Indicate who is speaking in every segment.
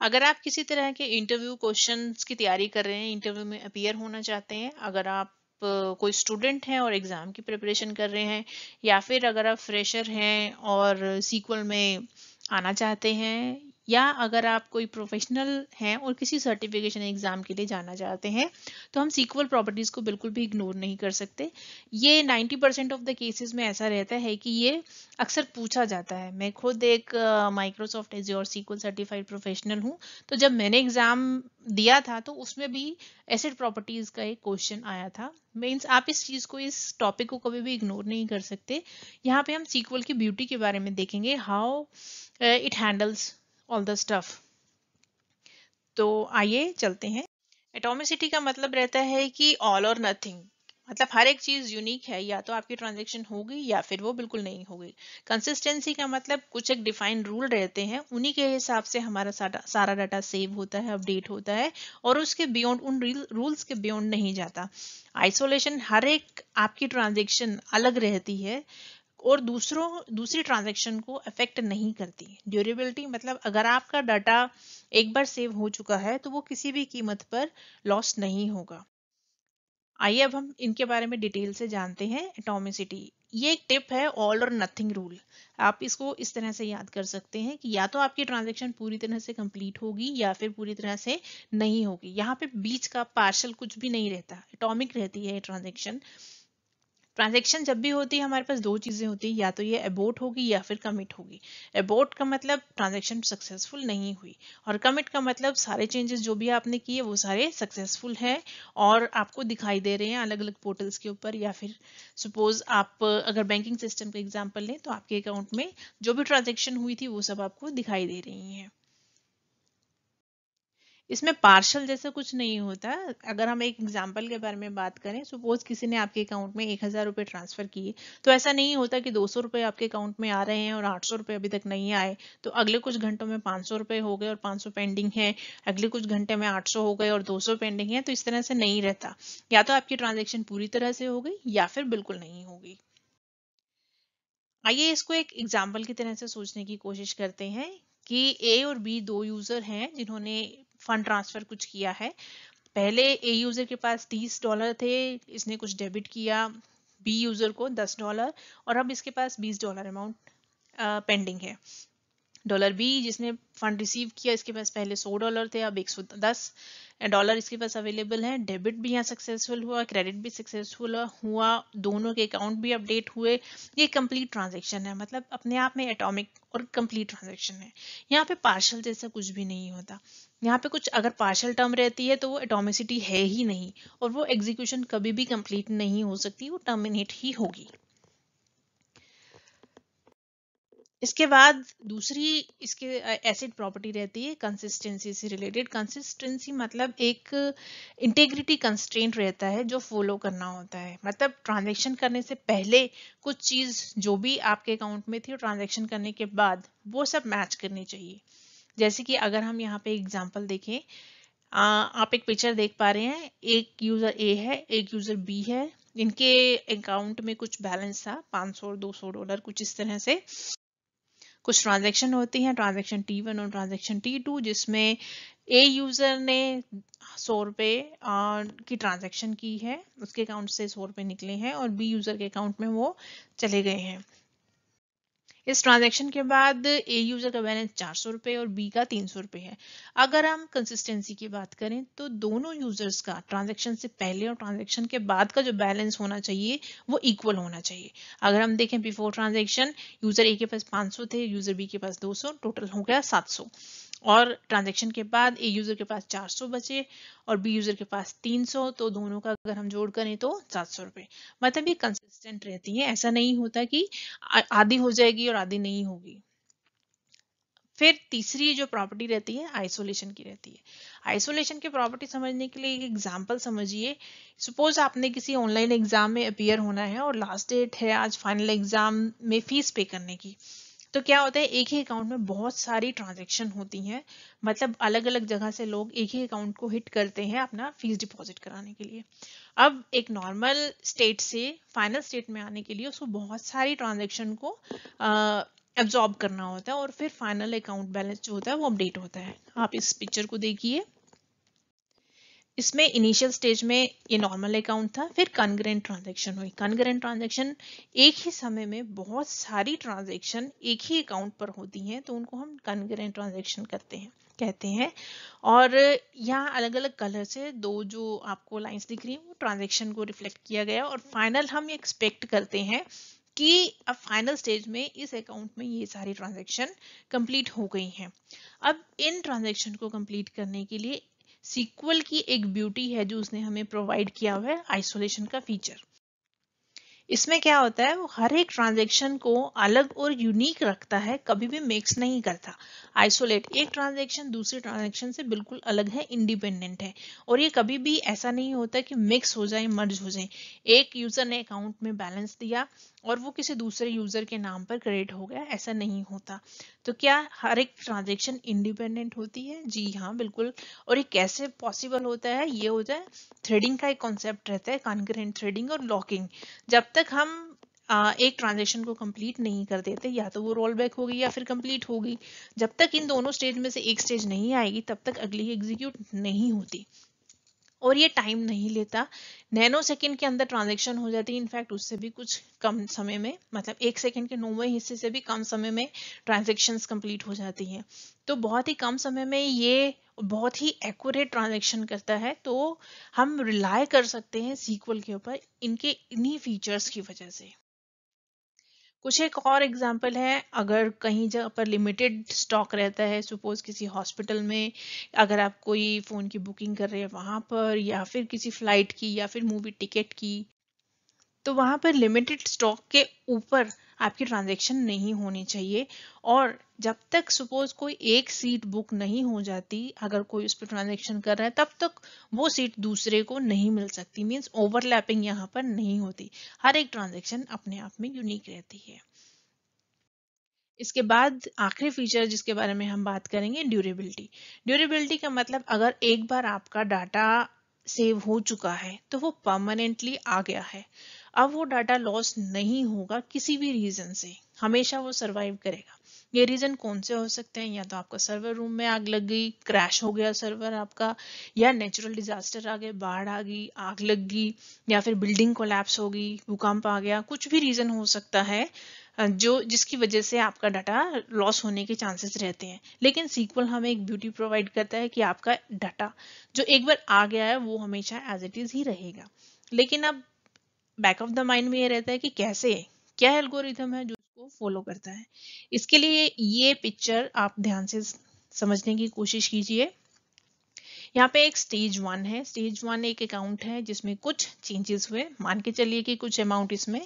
Speaker 1: अगर आप किसी तरह के इंटरव्यू क्वेश्चंस की तैयारी कर रहे हैं इंटरव्यू में अपियर होना चाहते हैं, अगर आप कोई स्टूडेंट हैं और एग्ज़ाम की प्रिपरेशन कर रहे हैं, या फिर अगर आप फ्रेशर हैं और सीक्वल में आना चाहते हैं या अगर आप कोई प्रोफेशनल हैं और किसी सर्टिफिकेशन एग्ज़ाम के लिए जाना चाहते हैं तो हम सीक्वल प्रॉपर्टीज़ को बिल्कुल भी इग्नोर नहीं कर सकते। ये 90 परसेंट ऑफ़ द केसेस में ऐसा रहता है कि ये अक्सर पूछा जाता है। मैं खुद एक माइक्रोसॉफ्ट एज और सीक्वल सर्टिफाइड प्रोफेशनल हूँ तो जब मैंने एग्ज़ाम दिया था तो उसमें भी एसिड प्रॉपर्टीज़ का एक क्वेश्चन आया था। मीन्स आप इस चीज़ को, इस टॉपिक को कभी भी इग्नोर नहीं कर सकते। यहाँ पे हम सीक्वल की ब्यूटी के बारे में देखेंगे how it handles all the stuff तो आइए चलते हैं। एटोमिसिटी का मतलब रहता है कि ऑल और नथिंग मतलब हर एक चीज़ यूनिक है, या तो आपकी ट्रांजेक्शन होगी या फिर वो बिल्कुल नहीं होगी कंसिस्टेंसी का मतलब कुछ एक डिफाइंड रूल रहते हैं, उन्हीं के हिसाब से हमारा सारा डाटा सेव होता है अपडेट होता है, और उसके बियॉन्ड उन रूल्स के बियॉन्ड नहीं जाता। आइसोलेशन हर एक आपकी ट्रांजेक्शन अलग रहती है और दूसरों, दूसरी ट्रांजेक्शन को अफेक्ट नहीं करती। ड्यूरेबिलिटी मतलब अगर आपका डाटा एक बार सेव हो चुका है तो वो किसी भी कीमत पर लॉस नहीं होगा। आइए अब हम इनके बारे में डिटेल से जानते हैं एटोमिसिटी ये एक टिप है ऑल और नथिंग रूल आप इसको इस तरह से याद कर सकते हैं कि या तो आपकी ट्रांजेक्शन पूरी तरह से कंप्लीट होगी, या फिर पूरी तरह से नहीं होगी। यहाँ पे बीच का पार्शल कुछ भी नहीं रहता। एटॉमिक रहती है ये ट्रांजेक्शन ट्रांजेक्शन जब भी होती है, हमारे पास दो चीज़ें होती है, या तो ये अबोट होगी या फिर कमिट होगी। अबोट का मतलब ट्रांजेक्शन सक्सेसफुल नहीं हुई। और कमिट का मतलब सारे चेंजेस जो भी आपने किए, वो सारे सक्सेसफुल हैं और आपको दिखाई दे रहे हैं अलग अलग पोर्टल्स के ऊपर, या फिर सपोज़ आप, अगर बैंकिंग सिस्टम का एग्ज़ाम्पल लें तो आपके अकाउंट में जो भी ट्रांजेक्शन हुई थी, वो सब आपको दिखाई दे रही हैं। इसमें पार्शल जैसा कुछ नहीं होता। अगर हम एक एग्ज़ाम्पल के बारे में बात करें सपोज़ किसी ने आपके अकाउंट में एक हज़ार रुपए ट्रांसफ़र किए तो ऐसा नहीं होता कि दो सौ रुपए आपके अकाउंट में आ रहे हैं और आठ सौ रुपए अभी तक नहीं आए। तो अगले कुछ घंटों में पाँच सौ रुपए हो गए और पाँच सौ पेंडिंग है। अगले कुछ घंटे में आठ सौ हो गए और दो सौ पेंडिंग है तो इस तरह से नहीं रहता। या तो आपकी ट्रांजेक्शन पूरी तरह से हो गई, या फिर बिल्कुल नहीं होगी आइए इसको एक एग्ज़ाम्पल की तरह से सोचने की कोशिश करते हैं कि ए और बी दो यूज़र हैं जिन्होंने फंड ट्रांसफ़र कुछ किया है। पहले ए यूज़र के पास तीस डॉलर थे, इसने कुछ डेबिट किया बी यूज़र को दस डॉलर और अब इसके पास बीस डॉलर अमाउंट पेंडिंग है। डॉलर बी जिसने फंड रिसीव किया, इसके पास पहले सौ डॉलर थे, अब एक सौ दस। डॉलर इसके पास अवेलेबल है। डेबिट भी यहाँ सक्सेसफुल हुआ क्रेडिट भी सक्सेसफुल हुआ दोनों के अकाउंट भी अपडेट हुए। ये कंप्लीट ट्रांजेक्शन है। मतलब अपने आप में एटॉमिक और कंप्लीट ट्रांजेक्शन है। यहाँ पे पार्शल जैसा कुछ भी नहीं होता। यहाँ पे कुछ अगर पार्शल टर्म रहती है तो वो एटोमिसिटी है ही नहीं। और वो एग्जीक्यूशन कभी भी कंप्लीट नहीं हो सकती, वो टर्मिनेट ही होगी। इसके बाद दूसरी इसके एसिड प्रॉपर्टी रहती है कंसिस्टेंसी से रिलेटेड कंसिस्टेंसी मतलब एक इंटेग्रिटी कंस्ट्रेंट रहता है जो फॉलो करना होता है। मतलब ट्रांजेक्शन करने से पहले कुछ चीज़ जो भी आपके अकाउंट में थी ट्रांजेक्शन करने के बाद वो सब मैच करनी चाहिए। जैसे कि अगर हम यहाँ पे एग्ज़ाम्पल देखें आ, आप एक पिक्चर देख पा रहे हैं एक यूज़र ए है एक यूज़र बी है इनके अकाउंट में कुछ बैलेंस था 500 और 200 डॉलर कुछ इस तरह से। कुछ ट्रांजेक्शन होती हैं ट्रांजेक्शन टी वन और ट्रांजेक्शन टी टू जिसमें ए यूज़र ने सौ रुपये की ट्रांजेक्शन की है, उसके अकाउंट से सौ रुपये निकले हैं और बी यूज़र के अकाउंट में वो चले गए हैं। इस ट्रांजैक्शन के बाद ए यूज़र का बैलेंस चार सौ रुपए और बी का तीन सौ रुपए है। अगर हम कंसिस्टेंसी की बात करें तो दोनों यूज़र्स का ट्रांजेक्शन से पहले और ट्रांजेक्शन के बाद का जो बैलेंस होना चाहिए, वो इक्वल होना चाहिए। अगर हम देखें बिफोर ट्रांजेक्शन यूज़र ए के पास 500 थे यूज़र बी के पास दो सौ टोटल हो गया 700 और ट्रांजेक्शन के बाद ए यूज़र के पास 400 बचे और बी यूज़र के पास 300 तो दोनों का अगर हम जोड़ करें तो 700 रुपए। मतलब ये कंसिस्टेंट रहती है। ऐसा नहीं होता कि आधी हो जाएगी और आधी नहीं होगी। फिर तीसरी जो प्रॉपर्टी रहती है आइसोलेशन की रहती है। आइसोलेशन की प्रॉपर्टी समझने के लिए एक एग्ज़ाम्पल समझिए। सपोज़ आपने किसी ऑनलाइन एग्ज़ाम में अपियर होना है और लास्ट डेट है आज फाइनल एग्ज़ाम में फ़ीस पे करने की। तो क्या होता है, एक ही अकाउंट में बहुत सारी ट्रांजेक्शन होती हैं। मतलब अलग अलग जगह से लोग एक ही अकाउंट को हिट करते हैं अपना फ़ीस डिपॉजिट कराने के लिए। अब एक नॉर्मल स्टेट से फाइनल स्टेट में आने के लिए उसको बहुत सारी ट्रांजेक्शन को एब्जॉर्ब करना होता है और फिर फाइनल अकाउंट बैलेंस जो होता है वो अपडेट होता है। आप इस पिक्चर को देखिए। इसमें इनिशियल स्टेज में ये नॉर्मल अकाउंट था, फिर कनग्रेंट ट्रांजेक्शन हुई। कनग्रेंट ट्रांजेक्शन एक ही समय में बहुत सारी ट्रांजेक्शन एक ही अकाउंट पर होती हैं तो उनको हम कनग्रेंट ट्रांजेक्शन करते हैं, कहते हैं। और यहाँ अलग अलग कलर से दो जो आपको लाइंस दिख रही है, वो ट्रांजेक्शन को रिफ्लेक्ट किया गया। और फाइनल हम एक्सपेक्ट करते हैं कि अब फाइनल स्टेज में इस अकाउंट में ये सारी ट्रांजेक्शन कंप्लीट हो गई हैं। अब इन ट्रांजेक्शन को कंप्लीट करने के लिए सीक्वल की एक ब्यूटी है जो उसने हमें प्रोवाइड किया हुआ है आइसोलेशन का फीचर इसमें क्या होता है, वो हर एक ट्रांजेक्शन को अलग और यूनिक रखता है, कभी भी मिक्स नहीं करता। आइसोलेट एक ट्रांजेक्शन दूसरे ट्रांजेक्शन से बिल्कुल अलग है, इंडिपेंडेंट है। और ये कभी भी ऐसा नहीं होता कि मिक्स हो जाए, मर्ज हो जाए। एक यूज़र ने अकाउंट में बैलेंस दिया और वो किसी दूसरे यूज़र के नाम पर क्रेडिट हो गया, ऐसा नहीं होता। तो क्या हर एक ट्रांजेक्शन इंडिपेंडेंट होती है? जी हाँ बिल्कुल। और ये कैसे पॉसिबल होता है? ये होता है थ्रेडिंग का एक कॉन्सेप्ट रहता है, कॉन्करेंट थ्रेडिंग और लॉकिंग। जब तक हम आ, एक ट्रांजेक्शन को कंप्लीट नहीं कर देते या तो वो रोल बैक होगी या फिर कंप्लीट होगी। जब तक इन दोनों स्टेज में से एक स्टेज नहीं आएगी तब तक अगली एग्जीक्यूट नहीं होती। और ये टाइम नहीं लेता। नैनो सेकेंड के अंदर ट्रांजेक्शन हो जाती है इनफैक्ट उससे भी कुछ कम समय में मतलब एक सेकेंड के नौवे हिस्से से भी कम समय में ट्रांजेक्शन कंप्लीट हो जाती हैं। तो बहुत ही कम समय में ये बहुत ही एक्यूरेट ट्रांजेक्शन करता है तो हम रिलाय कर सकते हैं सीक्वल के ऊपर इनके इन्हीं फीचर्स की वजह से। कुछ एक और एग्ज़ाम्पल है, अगर कहीं जगह पर लिमिटेड स्टॉक रहता है सपोज़ किसी हॉस्पिटल में, अगर आप कोई फ़ोन की बुकिंग कर रहे हैं वहाँ पर, या फिर किसी फ़्लाइट की, या फिर मूवी टिकट की तो वहाँ पर लिमिटेड स्टॉक के ऊपर आपकी ट्रांजेक्शन नहीं होनी चाहिए। और जब तक सपोज़ कोई एक सीट बुक नहीं हो जाती, अगर कोई उस पर ट्रांजेक्शन कर रहा है, तब तक वो सीट दूसरे को नहीं मिल सकती। मीन्स ओवरलैपिंग यहाँ पर नहीं होती। हर एक ट्रांजेक्शन अपने आप में यूनिक रहती है। इसके बाद आखिरी फीचर जिसके बारे में हम बात करेंगे ड्यूरेबिलिटी ड्यूरेबिलिटी का मतलब अगर एक बार आपका डाटा सेव हो चुका है तो वो परमानेंटली आ गया है। अब वो डाटा लॉस नहीं होगा किसी भी रीजन से, हमेशा वो सरवाइव करेगा। ये रीजन कौन से हो सकते हैं? या तो आपका सर्वर रूम में आग लग गई क्रैश हो गया सर्वर आपका, या नेचुरल डिजास्टर आ गए बाढ़ आ गई, आग लग गई, या फिर बिल्डिंग कोलैप्स हो गई, भूकंप आ गया, कुछ भी रीजन हो सकता है। जो जिसकी वजह से आपका डाटा लॉस होने के चांसेस रहते हैं। लेकिन सीक्वल हमें एक ब्यूटी प्रोवाइड करता है कि आपका डाटा जो एक बार आ गया है, वो हमेशा एज इट इज़ ही रहेगा। लेकिन अब बैक ऑफ़ द माइंड में ये रहता है कि कैसे, क्या एल्गोरिथम है जो उसको फॉलो करता है। इसके लिए ये पिक्चर आप ध्यान से समझने की कोशिश कीजिए। यहाँ पे एक स्टेज वन है। स्टेज वन एक अकाउंट है जिसमें कुछ चेंजेस हुए। मान के चलिए कि कुछ अमाउंट इसमें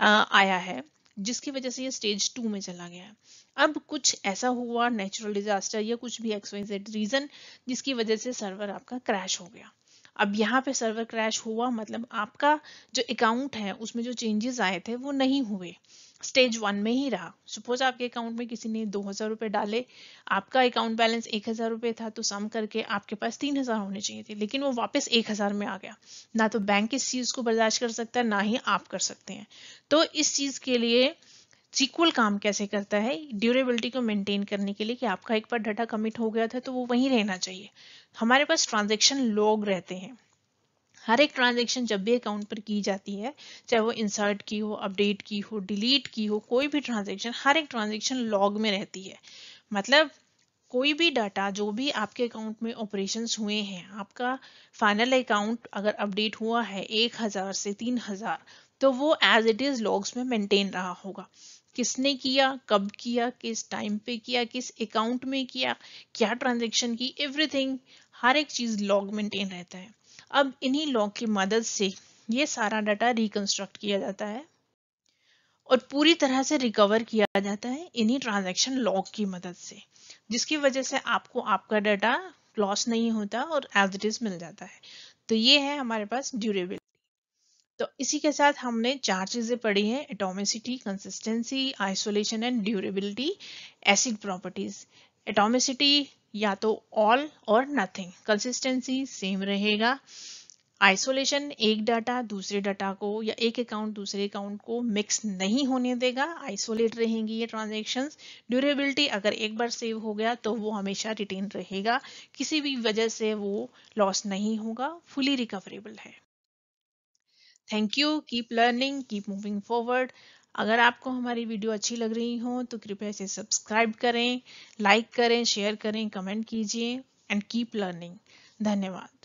Speaker 1: आया है। जिसकी वजह से ये स्टेज टू में चला गया है। अब कुछ ऐसा हुआ नेचुरल डिजास्टर या कुछ भी एक्सवाइजेड रीजन जिसकी वजह से सर्वर आपका क्रैश हो गया। अब यहाँ पे सर्वर क्रैश हुआ मतलब आपका जो अकाउंट है, उसमें जो चेंजेस आए थे, वो नहीं हुए। स्टेज वन में ही रहा। सपोज़ आपके अकाउंट में किसी ने दो हज़ार रुपए डाले, आपका अकाउंट बैलेंस एक हज़ार रुपए था तो सम करके आपके पास तीन हज़ार होने चाहिए थे, लेकिन वो वापस एक हज़ार में आ गया। ना तो बैंक इस चीज़ को बर्दाश्त कर सकता है, ना ही आप कर सकते हैं। तो इस चीज़ के लिए सीक्वल काम कैसे करता है? ड्यूरेबिलिटी को मेंटेन करने के लिए कि आपका एक बार डाटा कमिट हो गया था तो वो वहीं रहना चाहिए। हमारे पास ट्रांजेक्शन लॉग रहते हैं। हर एक ट्रांजेक्शन जब भी अकाउंट पर की जाती है, चाहे वो इंसर्ट की हो अपडेट की हो डिलीट की हो, कोई भी ट्रांजेक्शन हर एक ट्रांजेक्शन लॉग में रहती है। मतलब कोई भी डाटा जो भी आपके अकाउंट में ऑपरेशंस हुए हैं, आपका फाइनल अकाउंट अगर अपडेट हुआ है एक हज़ार से तीन हज़ार तो वो एज इट इज़ लॉग्स में मेंटेन रहा होगा। किसने किया, कब किया, किस टाइम पे किया, किस अकाउंट में किया, क्या ट्रांजेक्शन की एवरीथिंग हर एक चीज़ लॉग मेंटेन रहता है। अब इन्हीं लॉग की मदद से ये सारा डाटा रिकंस्ट्रक्ट किया जाता है और पूरी तरह से रिकवर किया जाता है इन्हीं ट्रांजैक्शन लॉग की मदद से, जिसकी वजह से आपको आपका डाटा लॉस नहीं होता और एज इट इज़ मिल जाता है। तो ये है हमारे पास ड्यूरेबिलिटी तो इसी के साथ हमने चार चीज़ें पढ़ी हैं atomicity consistency isolation and durability acid properties atomicity या तो ऑल और नथिंग कंसिस्टेंसी सेम रहेगा। आइसोलेशन एक डाटा दूसरे डाटा को या एक अकाउंट दूसरे अकाउंट को मिक्स नहीं होने देगा आइसोलेट रहेंगी ये ट्रांजेक्शन्स ड्यूरेबिलिटी अगर एक बार सेव हो गया तो वो हमेशा रिटेन रहेगा। किसी भी वजह से वो लॉस नहीं होगा फुली रिकवरेबल है। Thank you keep learning keep moving forward अगर आपको हमारी वीडियो अच्छी लग रही हो तो कृपया इसे सब्सक्राइब करें लाइक करें शेयर करें कमेंट कीजिए एंड कीप लर्निंग धन्यवाद.